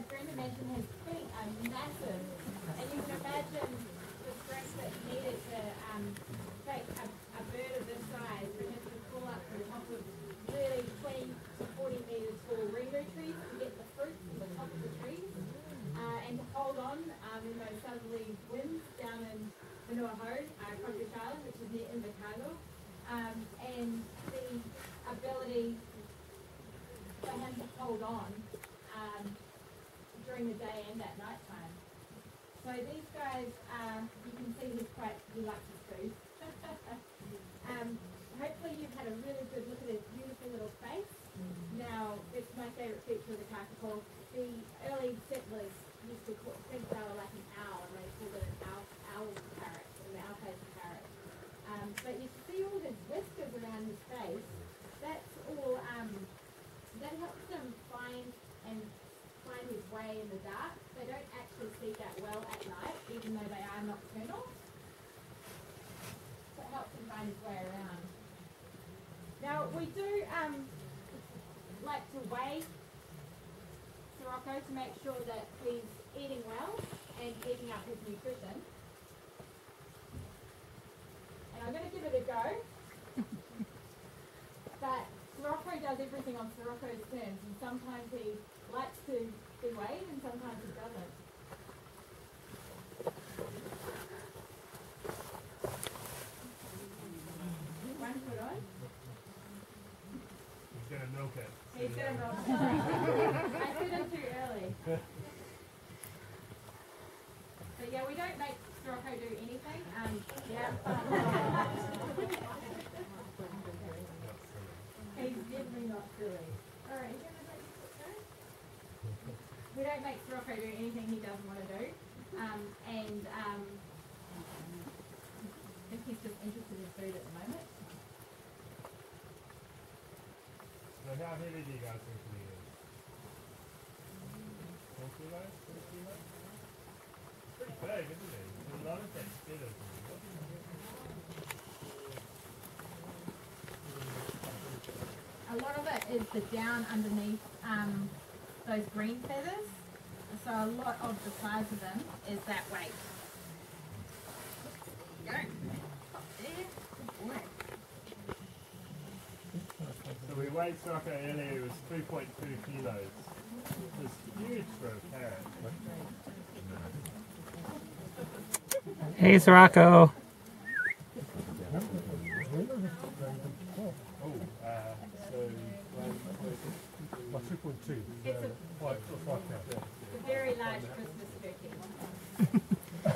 as Brenda mentioned, his feet are massive. And you can imagine the strength that he needed to um, take a, a bird of this size for him to pull up to the top of really 20 to 40 metres tall rimu trees to get the fruit from the top of the trees. Uh, and to hold on um, in those southerly winds down in Whenua Hou, uh, Codfish Island, which is near Invercargill. Um, and the ability for him to hold on um, during the day and at night time. So these guys, uh, you can see he's quite, he likes his food. um, hopefully you've had a really good look at his beautiful little face. Now, it's my favourite feature of the kakapo. The early settlers used to call, think they were like an owl, and they called it an owl, owl parrot, an owl-faced parrot. Um, but you see all his whiskers around his face. That's all. Um, that helps them find and find his way in the dark. They don't actually see that well at night, even though they are nocturnal. So it helps him find his way around. Now we do um, like to weigh Sirocco to make sure that he's eating well and keeping up his nutrition. And I'm going to give it a go. but Sirocco does everything on Sirocco's terms, and sometimes he likes to and sometimes he doesn't. One foot on. He's gonna milk it. He's gonna roll. Sorry. I put him too early. But yeah, we don't make Sirocco do anything. Um, yeah. He's definitely not silly. Alright, you gonna take this picture? We don't make Sirocco do anything he doesn't want to do. Um, and um, I think he's just interested in food at the moment. So how heavy do you guys think he is? Four kilos? Three kilos? Pretty big, isn't? There's a lot of that feathers. A lot of it is the down underneath um, those green feathers. So a lot of the size of them is that weight. Go. Up there. Good boy. So we weighed Sirocco earlier, it was 3.2 kilos. It's huge for a parrot. Hey, Sirocco. Uh, Like 2.2. It's a, Five, pounds. a very large Christmas turkey. Uh.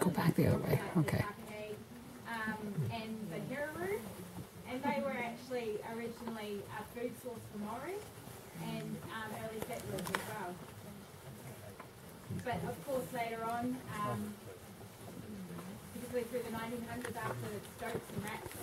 Go back the other way. Okay. um, and the heron, and they were actually originally a food source for Maori and um, early settlers as well. But of course later on, um, particularly through the 1900s after stoats and rats